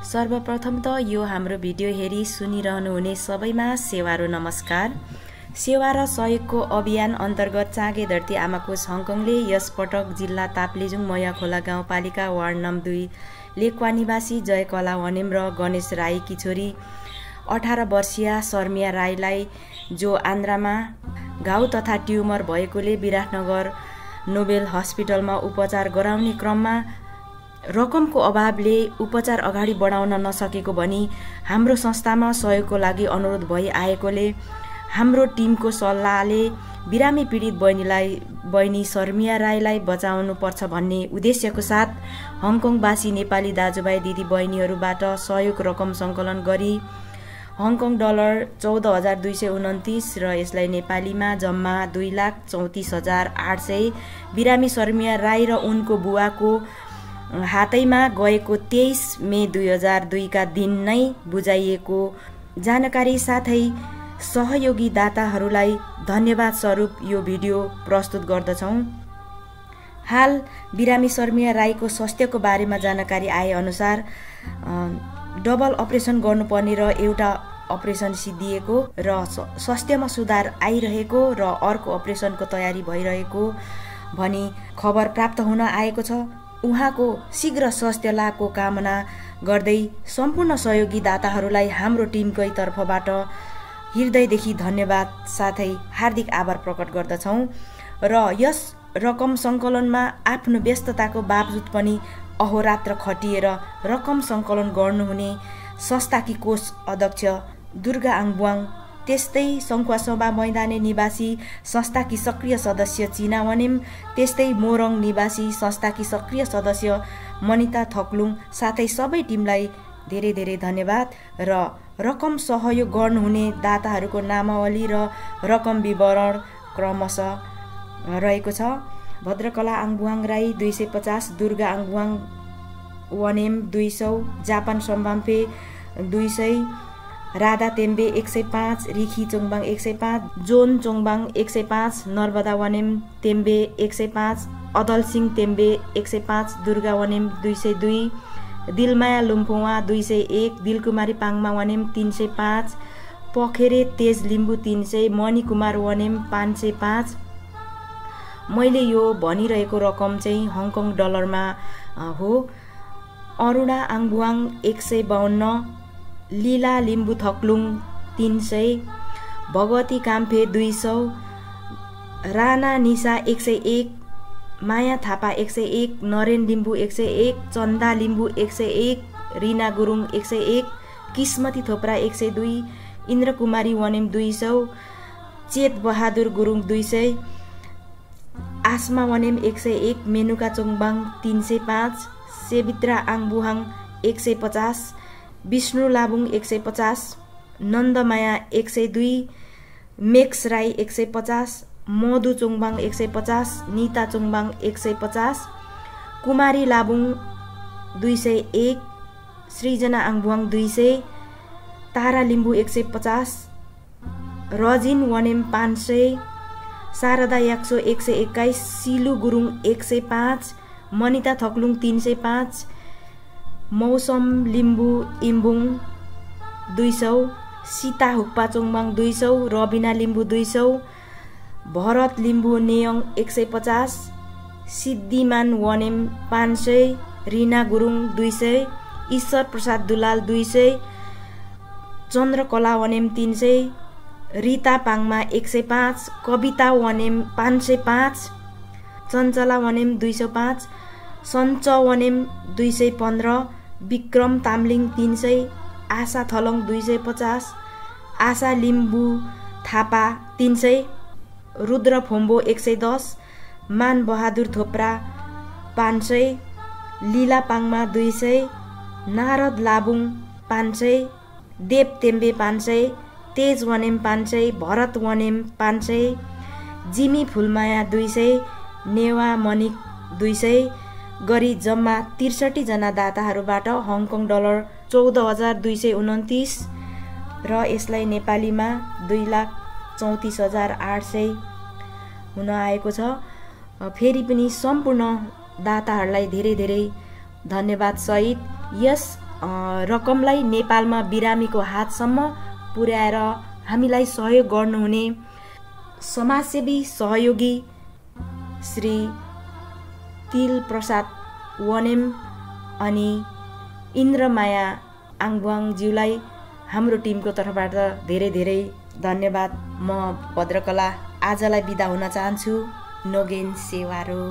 सर्वप्रथम त यो हाम्रो भिडियो हेरी सुनिरहनुहुने सबैमा सेवारो नमस्कार। सेवा र सहयोगको अभियान अन्तर्गत चाँगे धरती आमाको हङकङले यसपटक जिल्ला ताप्लेजुङ मया खोला गाउँपालिका वार्ड नम्बर दुई लेखवा निवासी जयकला वनेम र गणेश राईकी छोरी अठार वर्षीय शर्मिया राईलाई जो आन्द्रामा घाउ तथा ट्युमर भएकोले विराटनगर नोबेल हस्पिटलमा उपचार गराउने क्रममा रकमको अभावले उपचार अगाडि बढाउन नसकेको भनी हाम्रो संस्थामा सहयोगको लागि अनुरोध भइ आएकोले हाम्रो टिमको सल्लाहले बिरामी पीडित बहिनीलाई बहिनी शर्मिया राईलाई बचाउनुपर्छ भन्ने उद्देश्यको साथ हङकङवासी नेपाली दाजुभाइ दिदी बहिनीहरूबाट सहयोग रकम सङ्कलन गरी हङकङ डलर चौध हजार दुई सय उन्तिस र यसलाई नेपालीमा जम्मा दुई लाख चौतिस हजार आठ सय बिरामी शर्मिया राई र उनको बुवाको हातैमा गएको तेइस मे दुई हजार दुईका दिन नै बुझाइएको जानकारी साथै सहयोगी दाताहरूलाई धन्यवाद स्वरूप यो भिडियो प्रस्तुत गर्दछौँ। हाल बिरामी शर्मिया राईको स्वास्थ्यको बारेमा जानकारी आएअनुसार डबल अपरेसन गर्नुपर्ने र एउटा अपरेसन सिद्धिएको र स्वास्थ्यमा सुधार आइरहेको र अर्को अपरेसनको तयारी भइरहेको भनी खबर प्राप्त हुन आएको छ। उहाँको शीघ्र स्वास्थ्य लाभको कामना गर्दै सम्पूर्ण सहयोगी दाताहरूलाई हाम्रो टिमकै तर्फबाट हृदयदेखि धन्यवाद साथै हार्दिक आभार प्रकट गर्दछौँ। र यस रकम सङ्कलनमा आफ्नो व्यस्तताको बावजुद पनि अहोरात्र खटिएर रकम सङ्कलन गर्नुहुने संस्थाकी कोष अध्यक्ष दुर्गा आङबुवाङ त्यस्तै सङ्खुवासोबा मैदाने निवासी संस्थाकी सक्रिय सदस्य चिना वनेम त्यस्तै मोरङ निवासी संस्थाकी सक्रिय सदस्य मनिता थक्लुङ साथै सबै टिमलाई धेरै धेरै धन्यवाद र रकम सहयोग गर्नुहुने दाताहरूको नामावली र रकम विवरण क्रमशः रहेको छ। भद्रकला आङबुवाङ राई दुई सय पचास दुर्गा आङबुवाङ वनेम दुई सौ जापान सम्बाम्पे दुई सय राधा तेम्बे एक सय पाँच रिखी चोङबाङ एक सय पाँच जोन चोङबाङ एक सय पाँच नर्मदा वनेम तेम्बे एक सय पाँच अदल सिंह तेम्बे एक सय पाँच दुर्गा वनेम दुई सय दुई दिलमाया लुम्फुवा दुई सय एक दिलकुमारी पाङमा वनेम तिन सय पाँच पखेरे तेज लिम्बू तिन सय मणिकुमार वनेम पाँच सय पाँच। मैले यो भनिरहेको रकम चाहिँ हङकङ डलरमा हो। अरुणा आङबुवाङ एक सय बाहन्न लीला लिम्बू थक्लुङ तिन सय भगवती काम्फे दुई सौ राणा निसा एक सय एक माया थापा एक सय एक नरेन लिम्बू एक सय एक चन्दा लिम्बू एक सय एक रिना गुरुङ एक सय एक किस्मती थोप्रा एक सय दुई इन्द्रकुमारी वनेम दुई सौ चेत बहादुर गुरुङ दुई सय आसमा वनेम एक सय एक मेनुका चोङबाङ तिन सय पाँच सेवित्रा आङबुहाङ एक सय पचास विष्णु लाबुङ एक सय पचास नन्दमाया एक सय दुई मेक्स राई एक सय पचास मधु चोङबाङ एक सय पचास निता चोङबाङ एक सय पचास कुमारी लाबुङ दुई सय एक सृजना आङबुवाङ दुई सय तारा लिम्बू एक सय पचास रजिन वनेम पाँच सय शारदा याक्सो एक सय एक्काइस सिलु गुरुङ एक सय पाँच मनिता थक्लुङ तिन सय पाँच मौसम लिम्बू इम्बुङ दुई सौ सीता हुक्पा चोङबाङ दुई सौ रबिना लिम्बू दुई सौ भरत लिम्बू नेयङ एक सय पचास सिद्धिमान वनेम पाँच सय रिना गुरुङ दुई सय ईश्वर प्रसाद दुलाल दुई सय चन्द्रकला वनेम तिन सय रिता पाङमा एक सय पाँच कविता वनेम पाँच सय पाँच चञ्चला वनेम दुई सय पाँच सञ्च वनेम दुई सय पन्ध्र विक्रम तामलिङ तिन सय आशा थलङ दुई सय पचास आशा लिम्बू थापा तिन सय रुद्र फोम्बो एक सय दस मान बहादुर थोप्रा पाँच सय लिला पाङमा दुई सय नारद लाबुङ पाँच सय देव तेम्बे पाँच सय तेज वनेम पाँच सय भरत वनेम पाँच सय जिमी फुलमाया दुई सय नेवा मणिक दुई सय गरी जम्मा त्रिसठीजना दाताहरूबाट हङकङ डलर चौध हजार दुई सय उन्तिस र यसलाई नेपालीमा दुई लाख चौतिस हजार आठ सय हुन आएको छ। फेरि पनि सम्पूर्ण दाताहरूलाई धेरै धेरै धन्यवाद सहित यस रकमलाई नेपालमा बिरामीको हातसम्म पुर्याएर हामीलाई सहयोग गर्नुहुने। समाजसेवी सहयोगी श्री तिल प्रसाद वनेम अनि इन्द्रमाया आङबुवाङज्यूलाई हाम्रो टिमको तर्फबाट धेरै धेरै धन्यवाद। म भद्रकला आजलाई बिदा हुन चाहन्छु। नोगेन सेवारो।